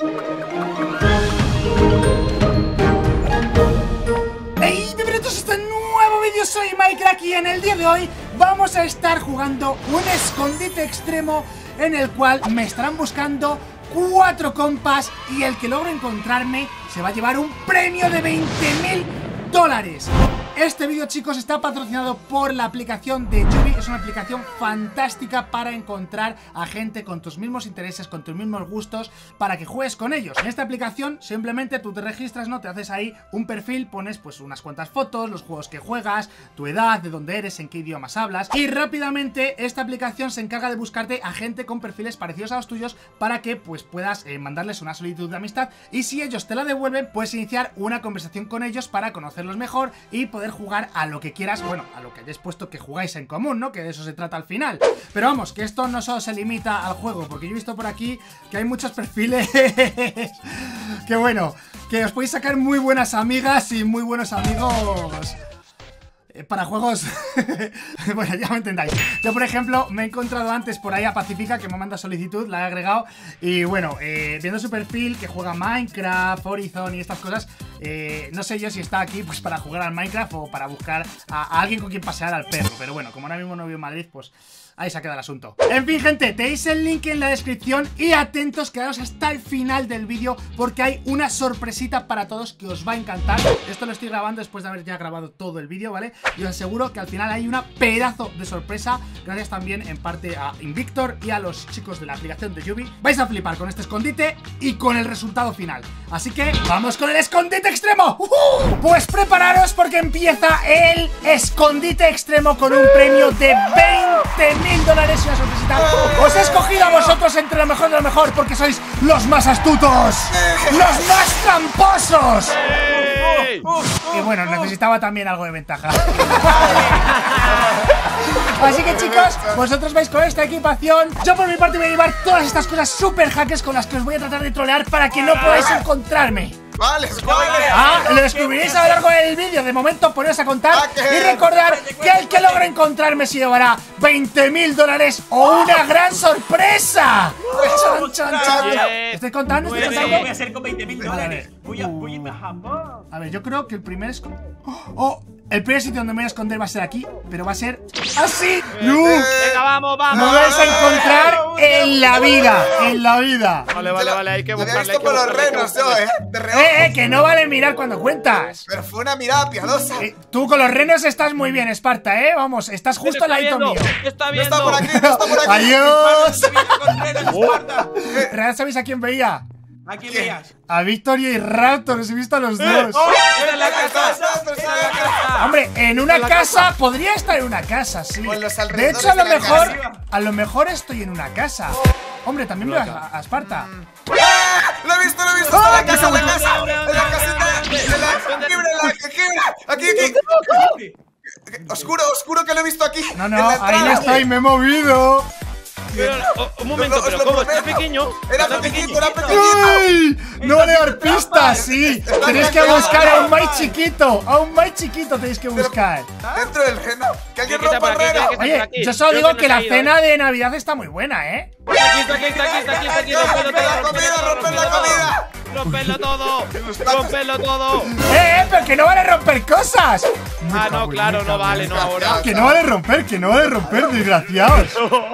¡Hey! Bienvenidos a este nuevo vídeo, soy Minecraft y en el día de hoy vamos a estar jugando un escondite extremo en el cual me estarán buscando cuatro compas y el que logre encontrarme se va a llevar un premio de 20.000 dólares. Este vídeo, chicos, está patrocinado por la aplicación de Yubi. Es una aplicación fantástica para encontrar a gente con tus mismos intereses, con tus mismos gustos, para que juegues con ellos. En esta aplicación, simplemente tú te registras, ¿no? Te haces ahí un perfil, pones pues unas cuantas fotos, los juegos que juegas, tu edad, de dónde eres, en qué idiomas hablas. Y rápidamente esta aplicación se encarga de buscarte a gente con perfiles parecidos a los tuyos para que pues puedas eh, mandarles una solicitud de amistad. Y si ellos te la devuelven, puedes iniciar una conversación con ellos para conocerlos mejor y poder jugar a lo que quieras, bueno, a lo que hayáis puesto que jugáis en común, ¿no? Que de eso se trata al final. Pero vamos, que esto no solo se limita al juego, porque yo he visto por aquí que hay muchos perfiles que bueno, que os podéis sacar muy buenas amigas y muy buenos amigos para juegos... bueno, ya me entendáis. Yo, por ejemplo, me he encontrado antes por ahí a Pacífica, que me manda solicitud, la he agregado. Y bueno, eh, viendo su perfil, que juega Minecraft, Horizon y estas cosas, eh, no sé yo si está aquí pues para jugar al Minecraft o para buscar a, a alguien con quien pasear al perro. Pero bueno, como ahora mismo no vivo en Madrid, pues... Ahí se ha quedado el asunto. En fin, gente, tenéis el link en la descripción Y atentos, quedaros hasta el final del vídeo Porque hay una sorpresita para todos Que os va a encantar. Esto lo estoy grabando después de haber ya grabado todo el vídeo, ¿vale? Y os aseguro que al final hay una pedazo de sorpresa Gracias también en parte a Invictor Y a los chicos de la aplicación de Yubi. Vais a flipar con este escondite Y con el resultado final. Así que, ¡vamos con el escondite extremo! Pues prepararos porque empieza el escondite extremo Con un premio de 20 mil dólares y una sorpresita. Os he escogido a vosotros entre lo mejor de lo mejor porque sois los más astutos, los más tramposos. Y bueno, necesitaba también algo de ventaja. Así que chicos, vosotros vais con esta equipación. Yo por mi parte voy a llevar todas estas cosas super hackers Con las que os voy a tratar de trolear para que no podáis encontrarme Vale, spoiler. Ah, lo descubriréis a lo largo del vídeo. De momento, poneros a contar y recordar que el que logre encontrarme se llevará 20 mil dólares o una gran sorpresa. Chon, chon, chon. ¿Estoy contando? ¿Estoy Voy a, contando? voy a hacer con 20 mil dólares. Voy a, voy a irme a Japón. A ver, yo creo que el primer es... Oh, el primer sitio donde me voy a esconder va a ser aquí, pero va a ser así. ¡No! Venga, vamos, vamos. No vais a encontrar en la vida, en la vida. Vale, vale, vale, hay que buscarle. visto hay que por los renos yo, eh. Eh, que no vale mirar cuando cuentas. Pero fue una mirada piadosa. Eh, tú con los renos estás muy bien, Esparta, ¿eh? Vamos, estás justo al viendo, mío. Está No está por aquí, no está por aquí. Adiós. Contreras, Esparta. ¿En realidad sabéis a quién veía? ¿A quién veías? A Victoria y Raptor, os he visto a los dos. ¡Era en la casa! Está, ¡Era en la casa! Hombre, en una casa, casa. podría estar en una casa, sí. De hecho, a lo mejor, casa. a lo mejor estoy en una casa. Hombre, también veo a, a Esparta. Lo he visto, lo he visto. ¡Ah, Está en la casa, en la casa. En la casita. En la quiebra, en la quiebra. Aquí, aquí. Oscuro, oscuro que lo he visto aquí. No, no, ahí no estoy, me he movido. Pero, un momento, Os pero lo ¿cómo? ¿Está prometo. pequeño? Era ¿Está pequeñito, era pequeñito? No vale dar pistas, sí. Está Tenéis que buscar a un Mai chiquito. A un Mai chiquito tenéis que buscar. Dentro del reno. Que alguien ¿Qué está rompa Oye, yo solo digo que la cena de Navidad está muy buena, ¿eh? Aquí está, aquí está, aquí está, aquí está, aquí está. Rompe la comida, rompe la comida. ¡Rompedlo todo! ¡Rompedlo todo! ¡Eh, eh! Pero que no vale romper cosas. Ah, no, claro, no vale, no ahora. Que no vale romper, que no vale romper, desgraciados.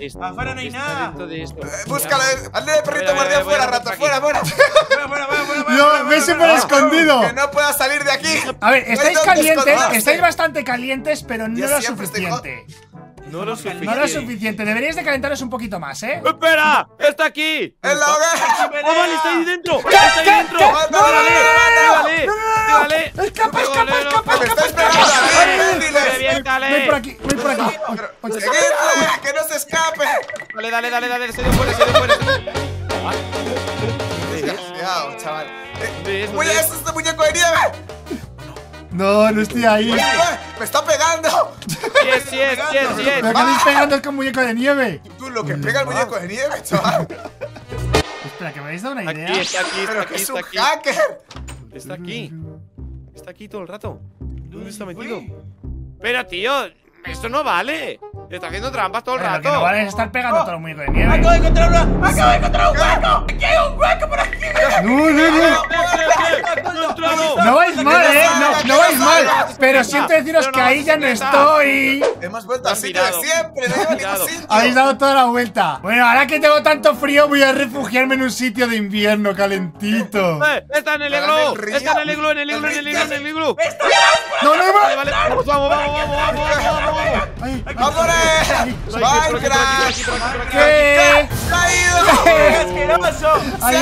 Está- Afuera no hay está nada. dentro de esto. Eh, Búscalo, hazle de perrito Voy a- guardián voy a- fuera, voy a- rato, aquí. fuera, fuera. Fuera, fuera, fuera, fuera, fuera, Yo, fuera, ve fuera, súper fuera. escondido. Que no pueda salir de aquí. A ver, No hay estáis calientes, estáis bastante calientes, pero no lo suficiente. No lo suficiente. No lo suficiente, deberíais de calentaros un poquito más, ¿eh? ¡Espera! ¡Está aquí! En la hoguera. ¡Ah, vale! ¡Está ahí dentro! ¿Qué? ¡Está ahí dentro! No, no, no, ¡Dale! no, no, ¡Dale! no, no, no. ¡Dale! Escapa, escapa, escapa, escapa, está esperando escapa. ¡Reviéntale! por aquí, ven por aquí. Que no se escape. Dale, dale, dale, dale, se dio fuera, se dio fuera. Desgraciado, chaval. Eh, ¿Dónde es? Oye, ¿Dónde es? ¿es este muñeco de nieve? No, no estoy ahí. ¡Eh! ¡Me está pegando! Sí es, sí es, sí es, sí es. Me acabáis pegando con muñeco de nieve. Tú, lo que pega el muñeco de nieve, chaval. Espera, que me habéis dado una idea. Aquí, está aquí, está Pero aquí, que es está un aquí. hacker. Está aquí. Está aquí todo el rato. ¿Dónde está metido? Pero, tío, esto no vale. Está haciendo trampas todo el Pero lo rato. que no vale es estar pegando todo el muñeco de Acabo de encontrar una. Acabo de encontrar un hueco. Aquí hay un hueco por aquí. No, no, no. ¡No vais mal, eh. No, no vais mal. Pero siento deciros que ahí ya no estoy. Hemos vuelto sitio de siempre. Habéis dado toda la vuelta. Bueno, ahora que tengo tanto frío, voy a refugiarme en un sitio de invierno calentito. ¡Eh! ¡Está en el Está en el iglú! ¡Está en el iglú, en el iglú, en el iglú, en el iglú! No, no, Vale, no. vale, vamos, vamos, vamos, vamos, vamos, vamos, vamos. Ay, ¡Minecraft! ¿Qué? ¿Qué? Ido señor. ¡Eso! Ay.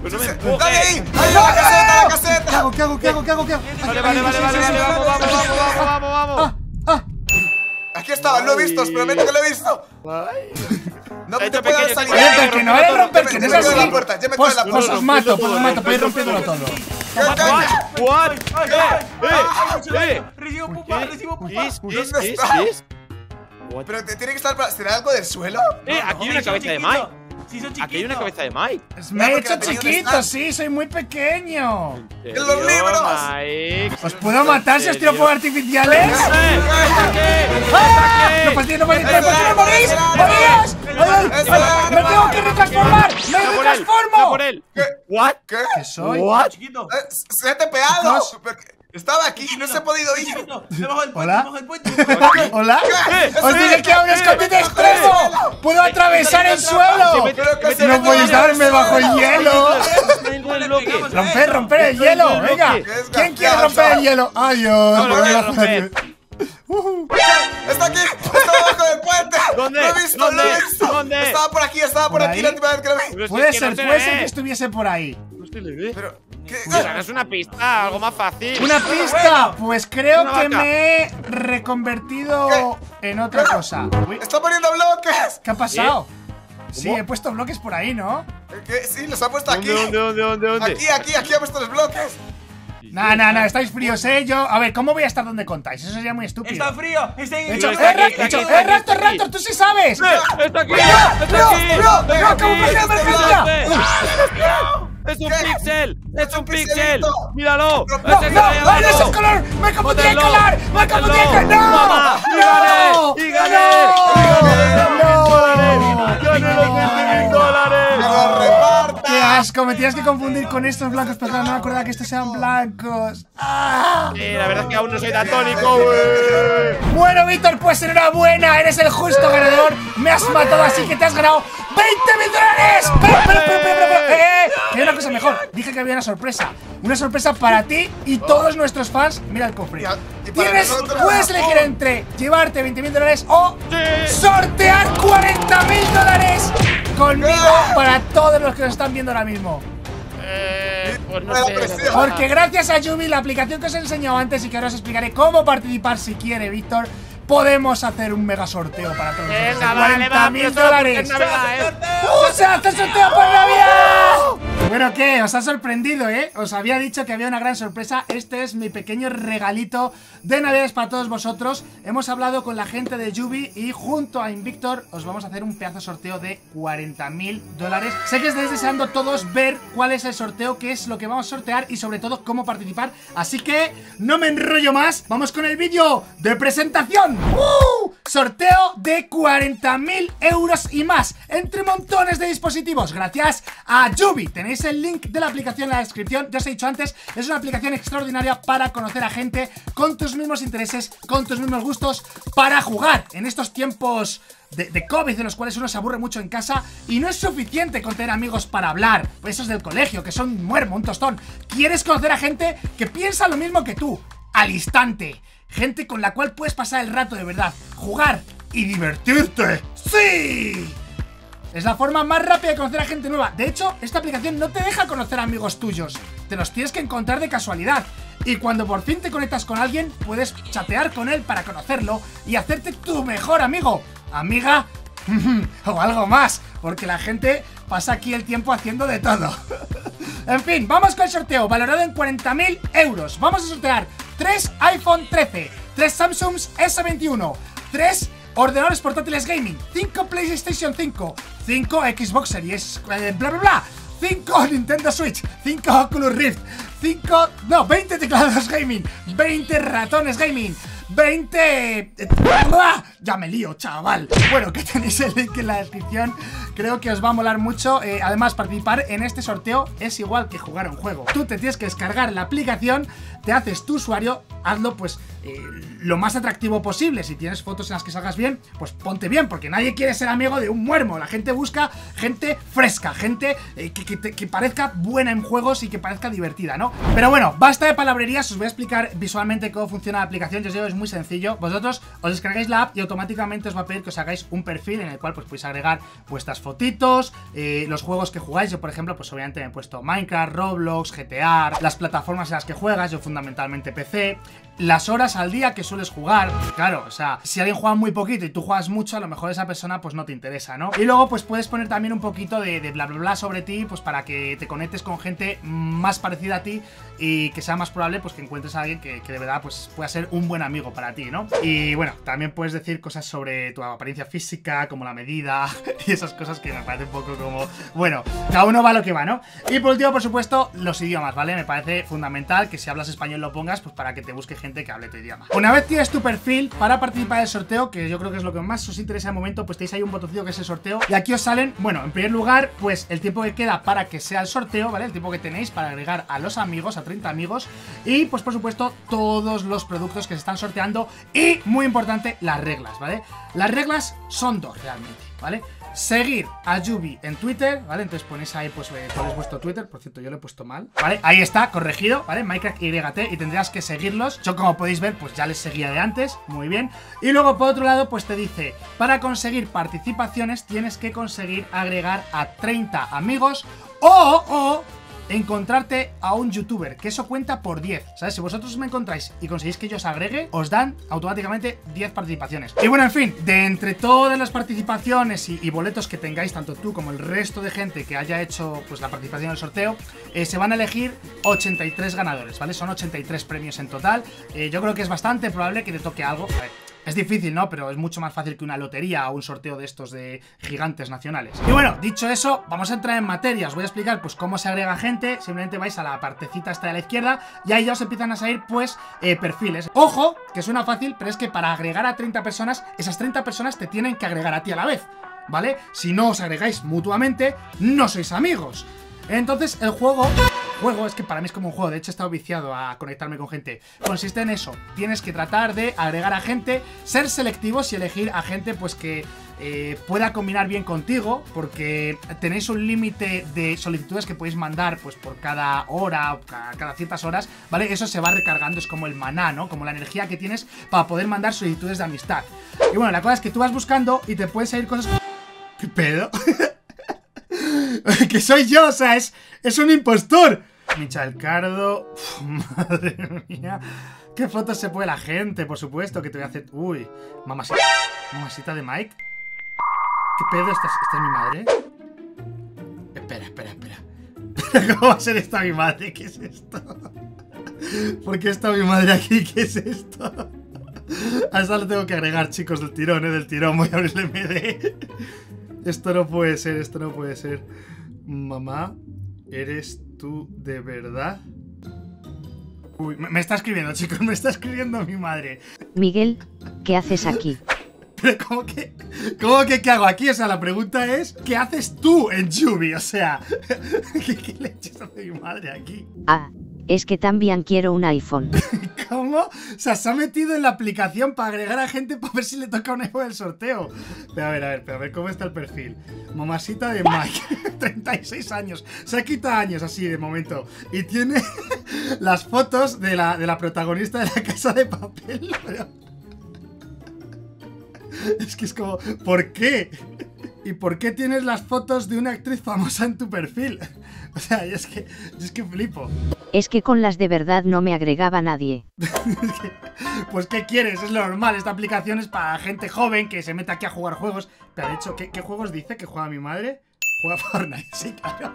¡Pues no me ¡Dale ahí! ¡Ahí la la ¿Qué caseta! ¿Qué hago? ¿Qué hago? ¿Qué hago? ¿Qué hago? Ay, Vale, vale, ay, vale, vamos, vamos, vamos, vamos, vamos. Ah, ah. Aquí estaba, lo he visto, os prometo que lo he visto. No Está te puedo salir. Que no vale romper, que no es Ya así. ya Pues, pues os mato, pues os mato, podéis todo. ¿What? ¿Eh? ¿Eh? Recibo pupa, recibo ¿Qué pupa. ¿Dónde está? What? Pero te tiene que estar. para- ¿Será algo del suelo? Eh, aquí hay una cabeza de Mike. Aquí hay una cabeza de Mike. Me he hecho chiquito, sí, soy muy pequeño. ¿En los libros! Mike? ¿Os puedo matar si os tiro fuegos artificiales? ¡Eh! ¡Ah! ¡Está ¡No aquí! partís, no partís! Espera, ¿Por qué no morís? ¡Moríos! ¡Me tengo que retransformar! ¡Me ¡Va por él! ¡Va retransformo! ¿What? ¿Qué? ¿Qué soy? ¿What? Chiquito. Eh, Se ha tepeado. Chicos. Pero- Estaba aquí, no se ha podido ir. ¿Hola? ¿Hola? ¡Os dije que era un escondite extremo! ¡Puedo atravesar el suelo! ¡No el darme bajo el hielo! ¡Romper, romper el hielo! ¡Venga! ¿Quién quiere romper el hielo? ¡Adiós! No, lo. Ujú. Está aquí, está debajo del puente. ¿Dónde? Lo he visto, lo ¿Dónde? he visto. ¿Dónde? Estaba por aquí, estaba por ¿Por aquí la última vez que lo vi. Puede es que no ser, se puede ser que estuviese por ahí. No se le ve. Pero, ¿qué? Pues hagas una pista, algo más fácil. Una pista, pues creo que me he reconvertido en otra cosa. Uy, Está poniendo bloques. ¿Qué ha pasado? Sí, he puesto bloques por ahí, ¿no? ¿Qué? Sí, los ha puesto aquí. ¿Dónde, dónde, dónde, dónde? Aquí, aquí, aquí ha puesto los bloques. Nah, nah, nah, estáis fríos, ¿eh? Yo, a ver, ¿cómo voy a estar donde contáis? Eso sería muy estúpido. Está frío. Está el hecho, Está ¡eh, aquí, está he hecho, aquí, ¡eh, está Raptor, aquí. Raptor, tú sí sabes! ¡Eh! ¡Está aquí! ¡No, ¡Está no, aquí! no! ¡Está ¡No, aquí! llama, ¡Está emergencia! aquí! ¡Es un ¿Qué? pixel! ¡Es un pixel! ¡Míralo! No, ¡No, ¡Ese no! ¡Ay, ese es color! ¡Me confundí el color! ¡Me confundí el color! ¡No! ¡Toma! ¡Y ¡No! gané! ¡Y gané! ¡No! Asco! Me tienes que confundir con estos blancos, pero claro, no me acordaba que estos sean blancos. ¡Ah! Sí, la verdad es que aún no soy daltónico, güey. Bueno, Víctor, pues enhorabuena, eres el justo ganador. Me has matado, así que te has ganado 20 mil dólares. Pero, pero, pero, pero, pero, pero, eh, eh, hay una cosa mejor. Dije que había una sorpresa. Una sorpresa para ti y todos nuestros fans. Mira el cofre. Y a- y para Tienes, nosotros. puedes elegir entre llevarte 20 mil dólares o sortear 40 mil dólares conmigo para todos los que nos están viendo ahora mismo. Eh, pues no sé. Porque gracias a Yubi, la aplicación que os he enseñado antes y que ahora os explicaré cómo participar si quiere, Víctor, podemos hacer un mega sorteo para todos Venga, vale, 40.000 porque dólares. ¿eh? ¡Uh, se hace sorteo por Navidad! Bueno, ¿qué? Os ha sorprendido, ¿eh? Os había dicho que había una gran sorpresa. Este es mi pequeño regalito de Navidades para todos vosotros. Hemos hablado con la gente de Yubi y junto a Invictor os vamos a hacer un pedazo sorteo de 40.000 dólares. Sé que estáis deseando todos ver cuál es el sorteo, qué es lo que vamos a sortear y sobre todo cómo participar. Así que no me enrollo más. Vamos con el vídeo de presentación. ¡Uh! Sorteo de 40.000 euros y más entre montones de dispositivos gracias a Yubi. Tenéis el link de la aplicación en la descripción. Ya os he dicho antes, es una aplicación extraordinaria para conocer a gente con tus mismos intereses, con tus mismos gustos, para jugar en estos tiempos de, de COVID en los cuales uno se aburre mucho en casa y no es suficiente con tener amigos para hablar, pues esos del colegio, que son muermo, un tostón. Quieres conocer a gente que piensa lo mismo que tú, al instante. Gente con la cual puedes pasar el rato de verdad, jugar y divertirte. ¡Sí! Es la forma más rápida de conocer a gente nueva. De hecho, esta aplicación no te deja conocer amigos tuyos. Te los tienes que encontrar de casualidad. Y cuando por fin te conectas con alguien, puedes chatear con él para conocerlo y hacerte tu mejor amigo, amiga o algo más. Porque la gente pasa aquí el tiempo haciendo de todo. En fin, vamos con el sorteo, valorado en 40.000 euros. Vamos a sortear 3 iPhone 13, 3 Samsung S21, 3 ordenadores portátiles gaming, 5 PlayStation 5, 5 Xbox Series, eh, bla bla bla, 5 Nintendo Switch, 5 Oculus Rift, 5, no, 20 teclados gaming, 20 ratones gaming, 20... ¡Ah! Ya me lío, chaval. Bueno, que tenéis el link en la descripción. Creo que os va a molar mucho. Eh, Además, participar en este sorteo es igual que jugar a un juego. Tú te tienes que descargar la aplicación Te haces tu usuario Hazlo, pues, eh, lo más atractivo posible. Si tienes fotos en las que salgas bien Pues ponte bien, porque nadie quiere ser amigo de un muermo. La gente busca gente fresca Gente eh, que, parezca buena en juegos Y que parezca divertida, ¿no? Pero bueno, basta de palabrerías. Os voy a explicar visualmente cómo funciona la aplicación. Ya os digo, es muy sencillo. Vosotros os descargáis la app y automáticamente os va a pedir que os hagáis un perfil En el cual pues podéis agregar vuestras fotitos eh, Los juegos que jugáis Yo por ejemplo, pues obviamente me he puesto Minecraft, Roblox, GTA Las plataformas en las que juegas Yo fundamentalmente PC las horas al día que sueles jugar. Claro, o sea, si alguien juega muy poquito y tú juegas mucho, a lo mejor esa persona pues no te interesa, ¿no? Y luego pues puedes poner también un poquito de, de bla bla bla sobre ti, pues para que te conectes con gente más parecida a ti y que sea más probable pues que encuentres a alguien que, que de verdad pues pueda ser un buen amigo para ti, ¿no? Y bueno, también puedes decir cosas sobre tu apariencia física, como la medida y esas cosas que me parece un poco como... Bueno, cada uno va lo que va, ¿no? Y por último, por supuesto, los idiomas, ¿vale? Me parece fundamental que si hablas español lo pongas pues para que te busque gente que hable tu idioma. Una vez tienes tu perfil para participar del sorteo, que yo creo que es lo que más os interesa de momento, pues tenéis ahí un botoncito que es el sorteo y aquí os salen, bueno, en primer lugar, pues el tiempo que queda para que sea el sorteo, ¿vale? El tiempo que tenéis para agregar a los amigos, a 30 amigos y pues por supuesto todos los productos que se están sorteando y muy importante, las reglas, ¿vale? Las reglas son dos realmente, ¿vale? Seguir a Yubi en Twitter, ¿vale? Entonces ponéis ahí, pues, eh, cuál es vuestro Twitter. Por cierto, yo lo he puesto mal, ¿vale? Ahí está, corregido, ¿vale? Minecraft YT y tendrás que seguirlos. Yo, como podéis ver, pues ya les seguía de antes, muy bien. Y luego, por otro lado, pues te dice, para conseguir participaciones tienes que conseguir agregar a 30 amigos o, o encontrarte a un youtuber, que eso cuenta por 10, ¿sabes? Si vosotros me encontráis y conseguís que yo os agregue, os dan automáticamente 10 participaciones. Y bueno, en fin, de entre todas las participaciones y, boletos que tengáis, tanto tú como el resto de gente que haya hecho pues la participación en el sorteo, eh, se van a elegir 83 ganadores, ¿vale? Son 83 premios en total. Eh, yo creo que es bastante probable que te toque algo. A ver, es difícil, ¿no? Pero es mucho más fácil que una lotería o un sorteo de estos de gigantes nacionales. Y bueno, dicho eso, vamos a entrar en materia. Os voy a explicar pues cómo se agrega gente. Simplemente vais a la partecita esta de la izquierda y ahí ya os empiezan a salir pues eh, perfiles. Ojo, que suena fácil, pero es que para agregar a 30 personas, esas 30 personas te tienen que agregar a ti a la vez. ¿Vale? Si no os agregáis mutuamente, no sois amigos. Entonces, el juego juego es que para mí es como un juego, de hecho he estado viciado a conectarme con gente. Consiste en eso, tienes que tratar de agregar a gente, ser selectivos y elegir a gente pues que eh, pueda combinar bien contigo, porque tenéis un límite de solicitudes que podéis mandar pues por cada hora o cada, ciertas horas, ¿vale? Eso se va recargando, es como el maná, ¿no? Como la energía que tienes para poder mandar solicitudes de amistad. Y bueno, la cosa es que tú vas buscando y te pueden salir cosas... ¿Qué pedo? que soy yo, o sea, es un impostor. Michael Cardo. Uf, madre mía. ¿Qué fotos se puede la gente? Por supuesto que te voy a hacer. Uy, mamacita. Mamacita de Mike. ¿Qué pedo? ¿Esta, es- mi madre? Espera, espera, espera. ¿Cómo va a ser esta mi madre? ¿Qué es esto? ¿Por qué está mi madre aquí? ¿Qué es esto? A esta lo tengo que agregar, chicos, del tirón, ¿eh? Del tirón. Voy a abrirle MD. Esto no puede ser, esto no puede ser. Mamá, ¿eres tú de verdad? Uy, me, me está escribiendo, chicos, me está escribiendo mi madre. Miguel, ¿qué haces aquí? Pero ¿cómo que, cómo que qué hago aquí? O sea, la pregunta es, ¿qué haces tú en Yubi? O sea, ¿qué, qué leches hace mi madre aquí? Ah, es que también quiero un iPhone. O sea, se ha metido en la aplicación para agregar a gente para ver si le toca un iPhone del sorteo. Pero a ver, a ver, pero a ver cómo está el perfil. Mamasita de Mike, 36 años. Se ha quitado años así de momento. Y tiene las fotos de la, de la protagonista de la casa de papel. Es que es como, ¿por qué? ¿Y por qué tienes las fotos de una actriz famosa en tu perfil? O sea, es que, es que flipo. Es que con las de verdad no me agregaba nadie. Pues ¿qué quieres? Es lo normal, esta aplicación es para gente joven que se mete aquí a jugar juegos. Pero de hecho, ¿qué, qué juegos dice que juega mi madre? Juega Fortnite, sí, claro.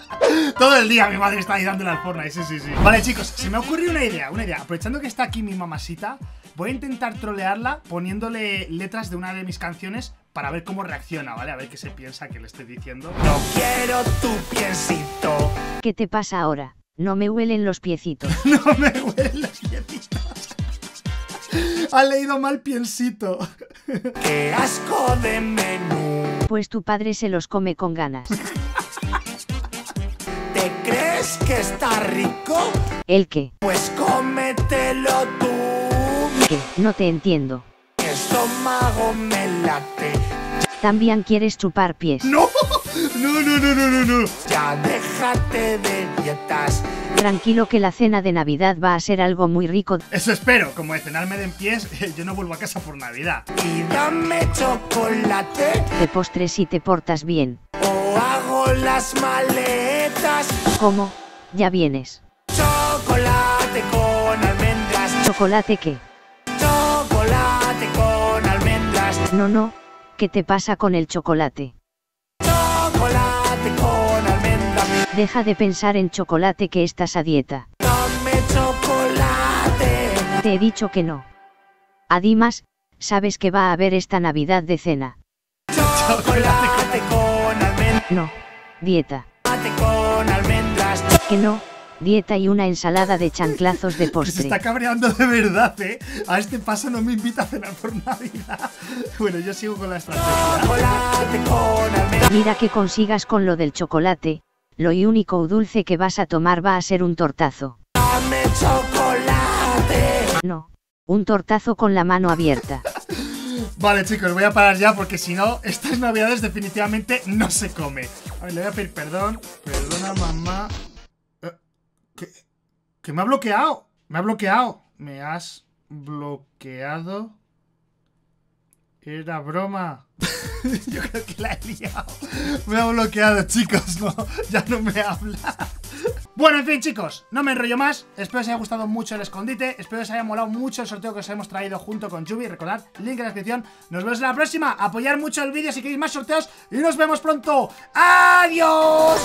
Todo el día mi madre está ahí dándole al Fortnite, sí, sí, sí. Vale, chicos, se me ocurrió una idea, una idea. Aprovechando que está aquí mi mamasita, voy a intentar trolearla poniéndole letras de una de mis canciones para ver cómo reacciona, ¿vale? A ver qué se piensa que le estoy diciendo. No quiero tu piecito. ¿Qué te pasa ahora? No me huelen los piecitos. No me huelen los piecitos. Ha leído mal piensito. Qué asco de menú. Pues tu padre se los come con ganas. ¿Te crees que está rico? ¿El qué? Pues cómetelo tú. ¿Qué? No te entiendo. Mi estómago me late. También quieres chupar pies. No, no, no, no, no, no, no. Ya déjate de dietas. Tranquilo que la cena de Navidad va a ser algo muy rico. Eso espero, como de cenarme de en pies, yo no vuelvo a casa por Navidad. Y dame chocolate. De postre si te portas bien. O hago las maletas. ¿Cómo? Ya vienes. Chocolate con almendras. ¿Chocolate qué? Chocolate con almendras. No, no. ¿Qué te pasa con el chocolate? Chocolate con almendras. Deja de pensar en chocolate que estás a dieta. Dame chocolate. Te he dicho que no. Además, sabes que va a haber esta Navidad de cena. Chocolate con almendras. No. Dieta. con almendras. Que no. Dieta y una ensalada de chanclazos de Se postre. está cabreando de verdad, ¿eh? A este paso no me invita a cenar por Navidad. Bueno, yo sigo con la estrategia. Chocolate con almendras. Mira que consigas con lo del chocolate, lo y único dulce que vas a tomar va a ser un tortazo. Dame chocolate. No. Un tortazo con la mano abierta. Vale, chicos, voy a parar ya porque si no, estas navidades definitivamente no se come. A ver, le voy a pedir perdón. Perdona, mamá. Eh, ¿Qué? ¿Que me ha bloqueado? Me ha bloqueado. Me has bloqueado. Era broma. Yo creo que la he liado. Me ha bloqueado, chicos. No, ya no me habla. Bueno, en fin, chicos, no me enrollo más. Espero os haya gustado mucho el escondite. Espero os haya molado mucho el sorteo que os hemos traído junto con Yubi. Recordad, link en la descripción. Nos vemos en la próxima. Apoyar mucho el vídeo si queréis más sorteos. Y nos vemos pronto. ¡Adiós!